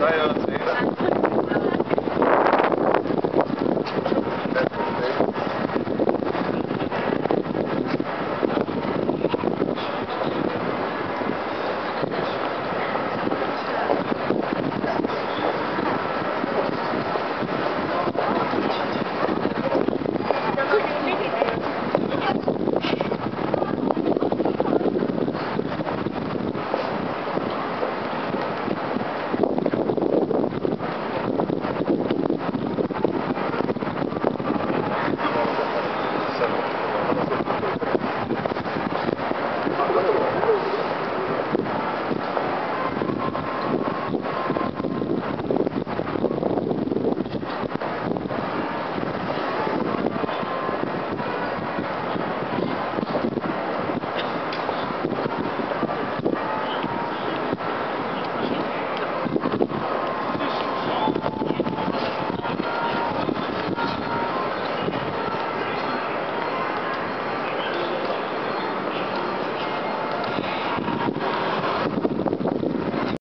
Bye.